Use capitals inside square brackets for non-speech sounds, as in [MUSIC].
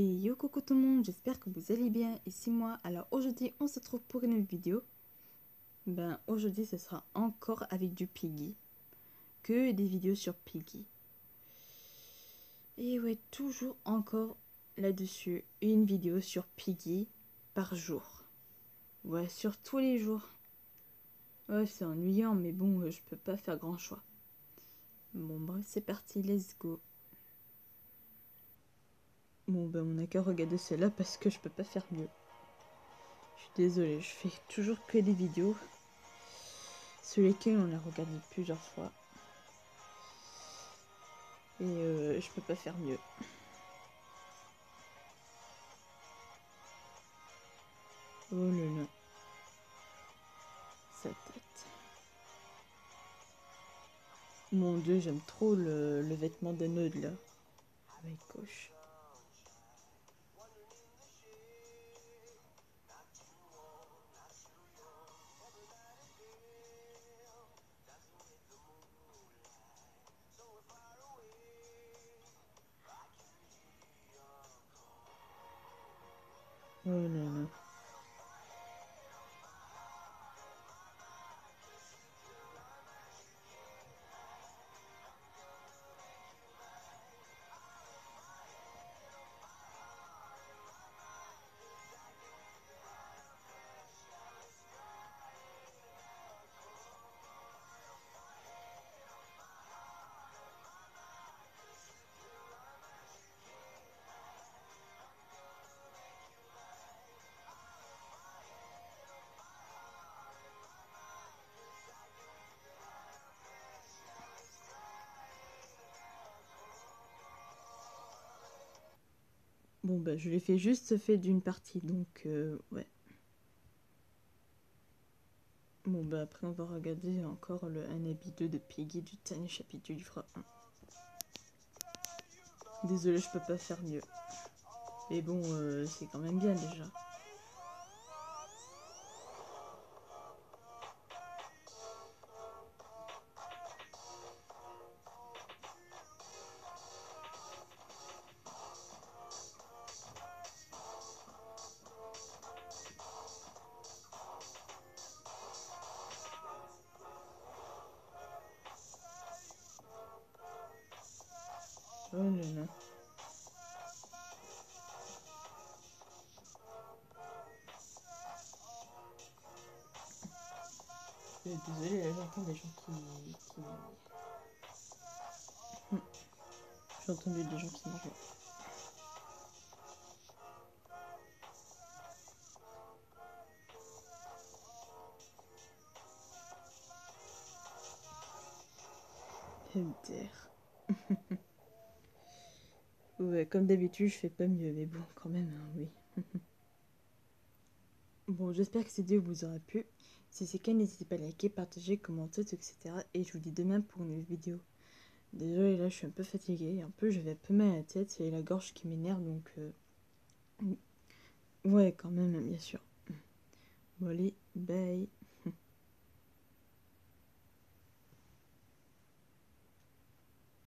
Et yo coucou tout le monde, j'espère que vous allez bien, ici moi. Alors aujourd'hui on se retrouve pour une nouvelle vidéo. Ben aujourd'hui ce sera encore avec du Piggy. Que des vidéos sur Piggy. Et ouais, toujours encore là-dessus, une vidéo sur Piggy par jour. Ouais, sur tous les jours. Ouais, c'est ennuyant, mais bon, je peux pas faire grand choix. Bon, bref, c'est parti, let's go. Bon, ben, on n'a qu'à regarder cela parce que je peux pas faire mieux. Je suis désolée, je fais toujours que des vidéos sur lesquelles on a regardé plusieurs fois. Et euh, je peux pas faire mieux. Oh là là. Sa tête. Mon dieu, j'aime trop le, le vêtement de Node là. Avec gauche. Oh là là. Bon, bah, je l'ai fait juste fait d'une partie, donc euh, ouais. Bon, bah, après, on va regarder encore le 1 habit 2 de Piggy du dernier chapitre du livre 1. Désolé, je peux pas faire mieux. Mais bon, euh, c'est quand même bien déjà. Oh. Euh, Désolée, là j'entends des gens qui. qui... Hmm. J'ai entendu des gens qui mangent. MDR. [LAUGHS] Ouais, comme d'habitude, je fais pas mieux, mais bon, quand même, hein, oui. [LAUGHS] bon, j'espère que cette vidéo vous aura plu. Si c'est le cas, n'hésitez pas à liker, partager, commenter, etc. Et je vous dis demain pour une nouvelle vidéo. Désolée, là, je suis un peu fatiguée. Un peu, j'avais un peu mal à la tête et la gorge qui m'énerve, donc... Euh... Ouais, quand même, bien sûr. Bon, allez, bye.